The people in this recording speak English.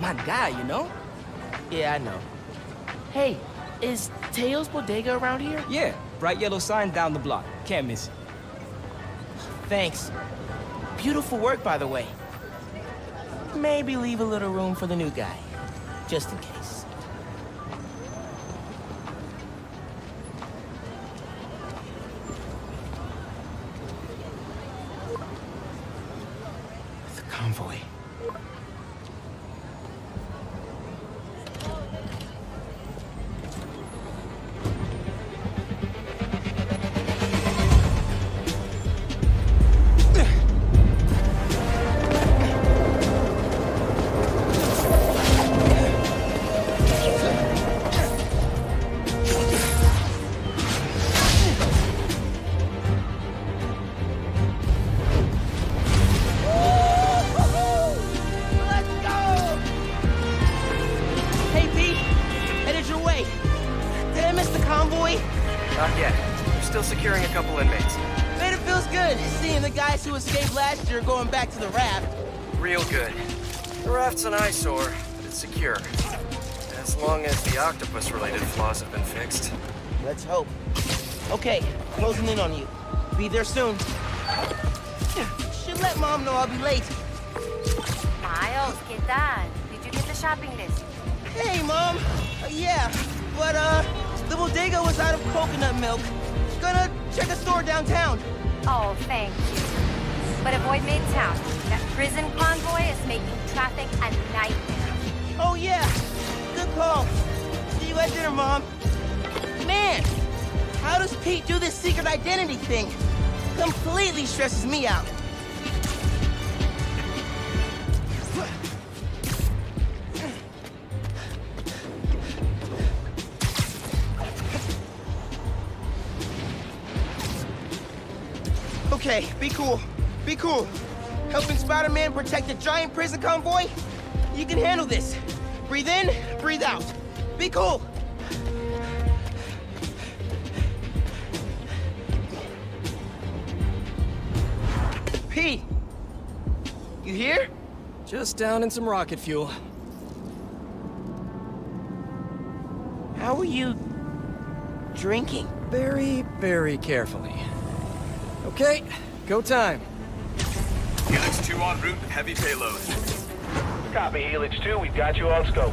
my guy, you know? Yeah, I know. Hey, is Teo's Bodega around here? Yeah, bright yellow sign down the block. Can't miss it. Thanks. Beautiful work, by the way. Maybe leave a little room for the new guy, just in case. The convoy. Not yet. We're still securing a couple inmates. Man, it feels good seeing the guys who escaped last year going back to the raft. Real good. The raft's an eyesore, but it's secure. As long as the octopus-related flaws have been fixed. Let's hope. Okay, closing in on you. Be there soon. Should let Mom know I'll be late. Miles, ¿qué tal? Did you get the shopping list? Hey, Mom. Uh, yeah, but, uh, the bodega was out of coconut milk. Gonna check a store downtown. Oh, thank you. But avoid Midtown. That prison convoy is making traffic a nightmare. Oh, yeah. Good call. See you at dinner, Mom. Man, how does Pete do this secret identity thing? Completely stresses me out. Okay, be cool. Be cool. Helping Spider-Man protect a giant prison convoy? You can handle this. Breathe in, breathe out. Be cool. P, you here? Just down in some rocket fuel. How are you drinking? Very, very carefully. Okay, go time. Helix 2 en route heavy payload. Copy, Helix 2. We've got you on scope.